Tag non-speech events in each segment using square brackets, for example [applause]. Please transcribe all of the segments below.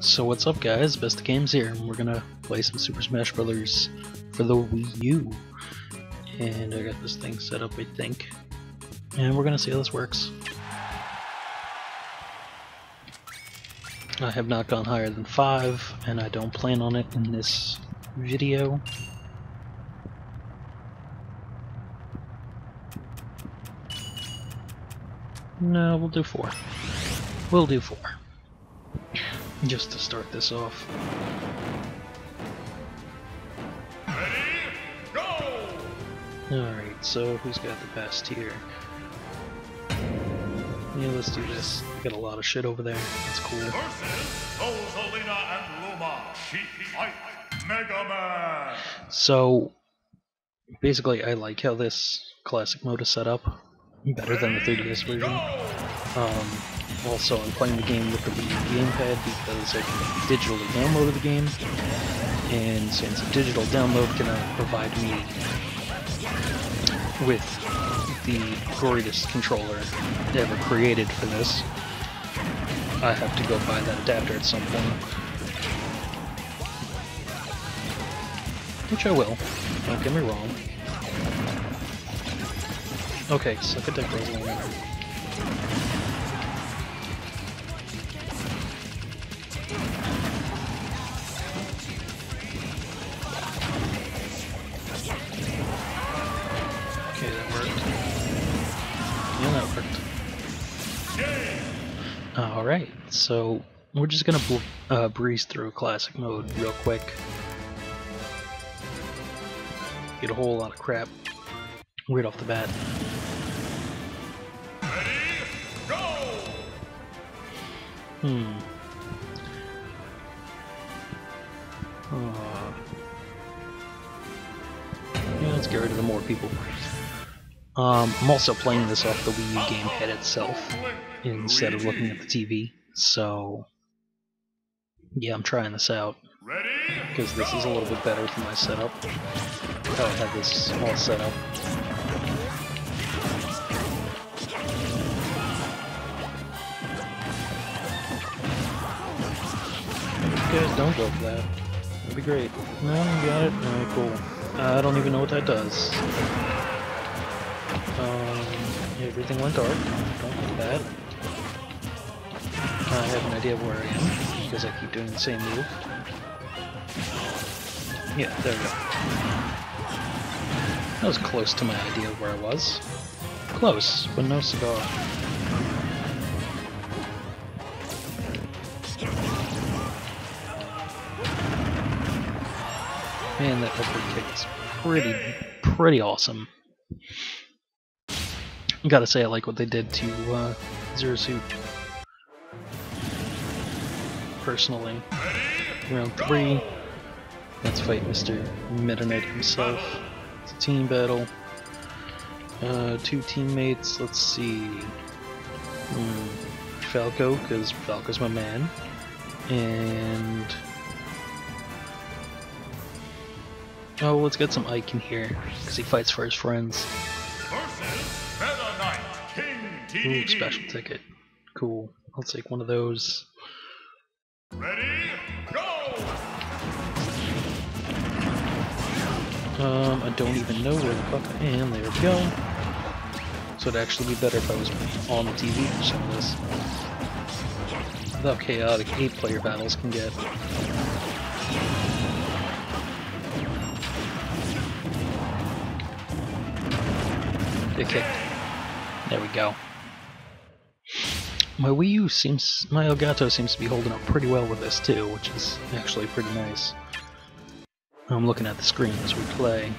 So what's up guys, Best at Games here, and we're gonna play some Super Smash Brothers for the Wii U. And I got this thing set up I think. And we're gonna see how this works. I have not gone higher than 5, and I don't plan on it in this video. No, we'll do 4. We'll do 4 just to start this off. Alright, so who's got the best here? Yeah, let's do this. We got a lot of shit over there. That's cool. So, basically, I like how this classic mode is set up. Better than the 3DS version. Um, also, I'm playing the game with the gamepad because I can digitally download the game, and since a digital download cannot provide me with the greatest controller ever created for this, I have to go buy that adapter at some point. Which I will, don't get me wrong. Okay, suck a dick, Rosalina. Alright, so we're just gonna uh, breeze through classic mode real quick. Get a whole lot of crap right off the bat. Hmm. Uh, yeah, let's get rid of the more people. Um, I'm also playing this off the Wii U gamepad itself instead of looking at the TV. So, yeah, I'm trying this out because this is a little bit better for my setup. How I have this all set up. guys don't go for that. That'd be great. No, you got it? Alright, cool. I don't even know what that does. Um, everything went dark. Don't do that. I have an idea of where I am, because I keep doing the same move. Yeah, there we go. That was close to my idea of where I was. Close, but no cigar. Man, that upward kick is pretty, pretty awesome. Gotta say, I like what they did to uh, Zero Suit. Personally. Round three. Let's fight Mr. Meta Knight himself. It's a team battle. Uh, two teammates, let's see. Hmm. Falco, because Falco's my man. And... Oh, let's get some Ike in here, because he fights for his friends. Ooh, special ticket. Cool. I'll take one of those. Ready, go! Um, I don't even know where the fuck I am. There we go. So it'd actually be better if I was on the TV for some of this. How chaotic 8-player battles can get. Get kicked. There we go. My Wii U seems, my Elgato seems to be holding up pretty well with this too, which is actually pretty nice. I'm looking at the screen as we play,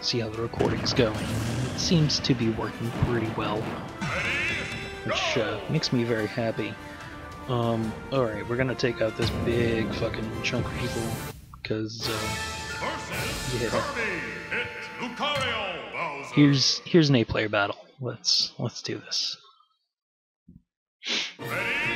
see how the recording is going. It seems to be working pretty well, which uh, makes me very happy. Um, alright, we're gonna take out this big fucking chunk of people, because, uh, yeah. Here's, here's an A-player battle. Let's, let's do this. Ready,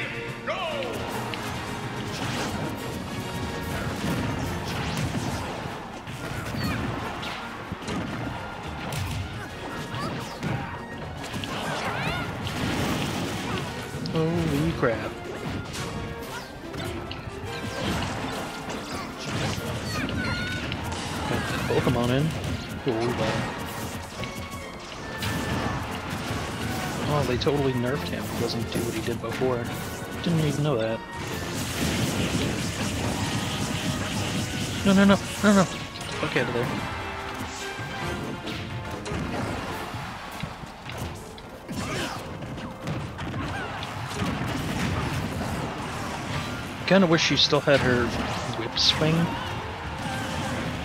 they totally nerfed him. He doesn't do what he did before. Didn't even know that. No, no, no, no, no. Fuck out of there. Kinda wish she still had her whip swing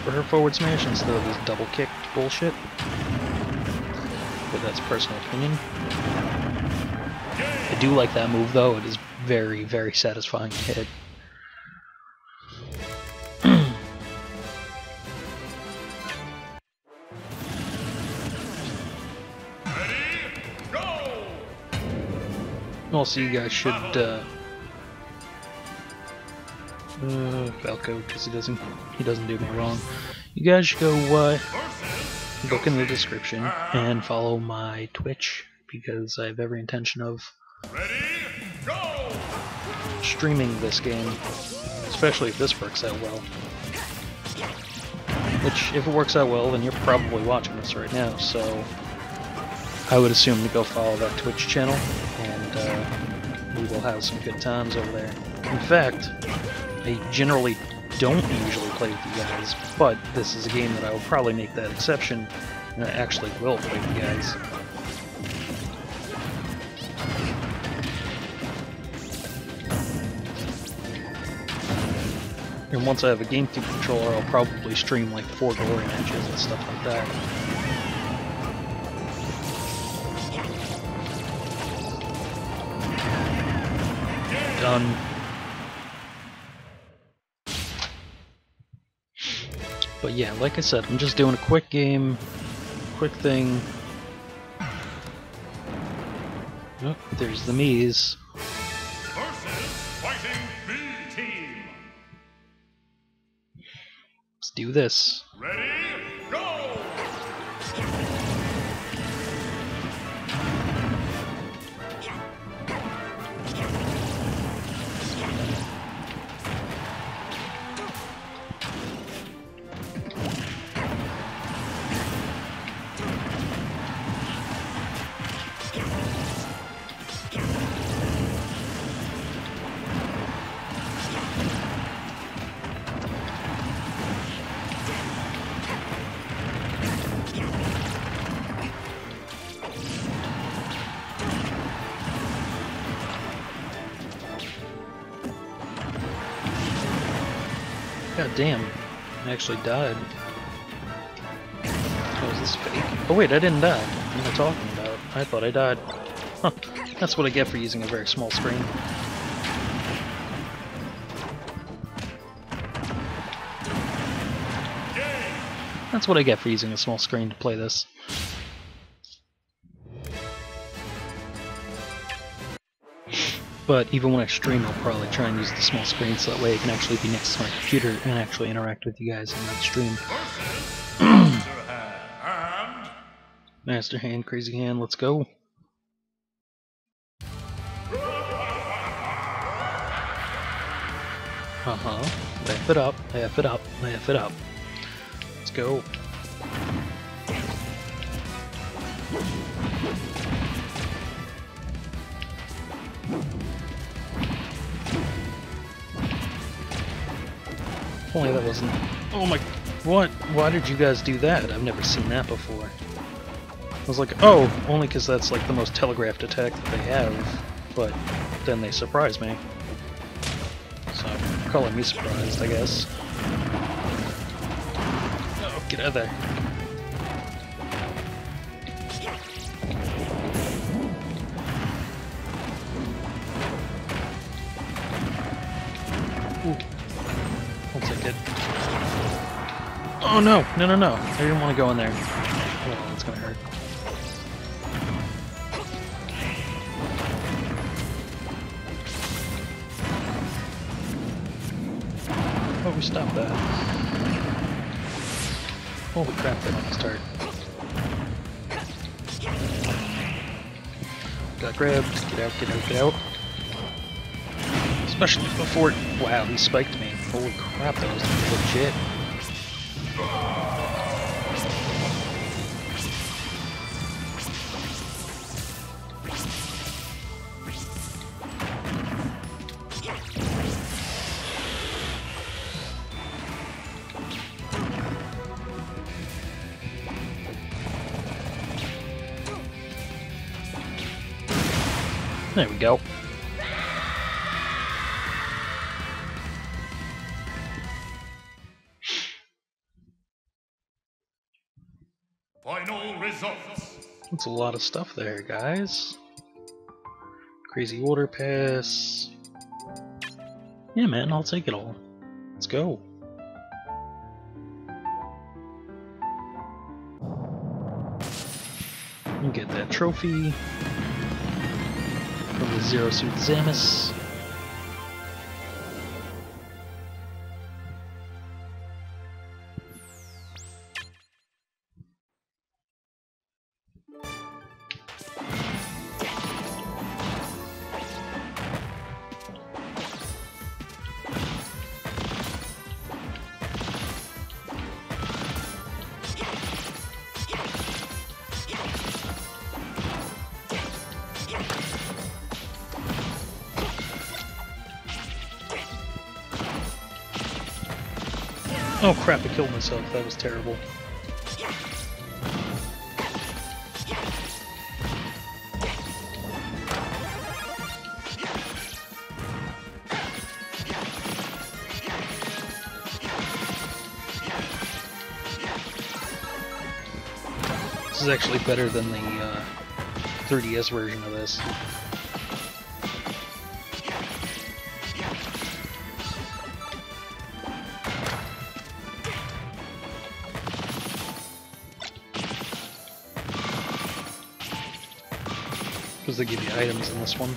for her forward smash instead of this double kicked bullshit. But that's personal opinion. I do like that move though, it is very, very satisfying to hit. Also, you guys should uh, uh, Falco, because he doesn't he doesn't do me wrong. You guys should go uh, look in the description and follow my Twitch because I have every intention of streaming this game, especially if this works out well. Which, if it works out well, then you're probably watching this right now, so I would assume to go follow that Twitch channel, and uh, we will have some good times over there. In fact, I generally don't usually play with you guys, but this is a game that I will probably make that exception, and I actually will play with you guys. And once I have a GameCube controller, I'll probably stream like For Glory matches and stuff like that. Done. But yeah, like I said, I'm just doing a quick game, quick thing. Oh, there's the Mii's. Do this. Ready, God damn. I actually died. Oh, is this fake? Oh wait, I didn't die. What am I talking about? I thought I died. Huh. That's what I get for using a very small screen. That's what I get for using a small screen to play this. But even when I stream, I'll probably try and use the small screen so that way I can actually be next to my computer and actually interact with you guys in that stream. [clears throat] Master Hand, Crazy Hand, let's go. Uh-huh. Laugh it up, laugh it up, laugh it up. Let's go. Only that wasn't... Oh my... What? Why did you guys do that? I've never seen that before. I was like, oh, only because that's like the most telegraphed attack that they have. But then they surprised me. So, calling me surprised, I guess. Oh, get out of there. Oh no, no, no, no. I didn't want to go in there. Oh, that's gonna hurt. Oh, we stopped that. Holy crap, that might start. Got grabbed. Get out, get out, get out. Especially before... Wow, he spiked me. Holy crap, that was legit. There we go. Final results. That's a lot of stuff there, guys. Crazy order pass. Yeah, man, I'll take it all. Let's go. Get that trophy from the Zero Suit Samus. Oh crap, I killed myself. That was terrible. This is actually better than the uh, 3DS version of this. Because they give you items in this one.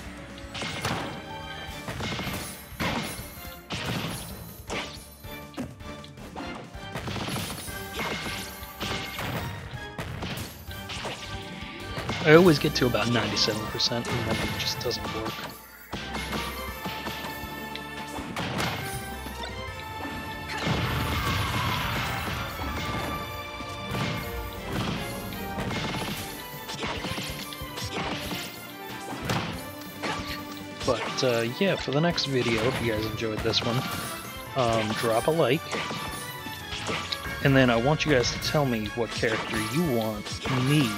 I always get to about 97% and then it just doesn't work. But uh, yeah, for the next video, if you guys enjoyed this one, um, drop a like. And then I want you guys to tell me what character you want me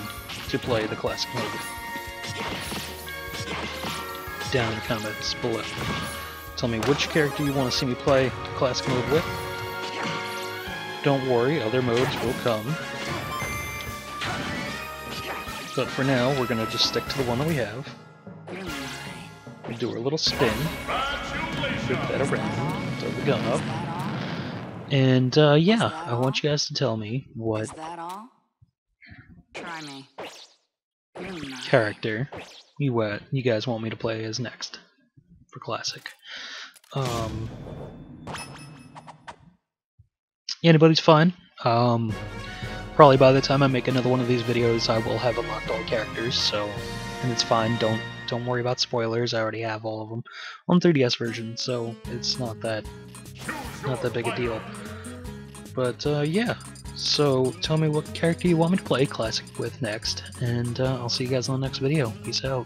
to play the classic mode. Down in the comments below. Tell me which character you want to see me play the classic mode with. Don't worry, other modes will come. But for now, we're going to just stick to the one that we have. We do our little spin. Flip that around. Throw the gun up. And uh, yeah, I want you guys to tell me what that all? Try me. Character you what you guys want me to play as next for classic. Um, anybody's fine. Um, probably by the time I make another one of these videos, I will have unlocked all characters. So, and it's fine. Don't don't worry about spoilers. I already have all of them on 3DS version, so it's not that not that big a deal. But uh, yeah, so tell me what character you want me to play Classic with next, and uh, I'll see you guys on the next video. Peace out.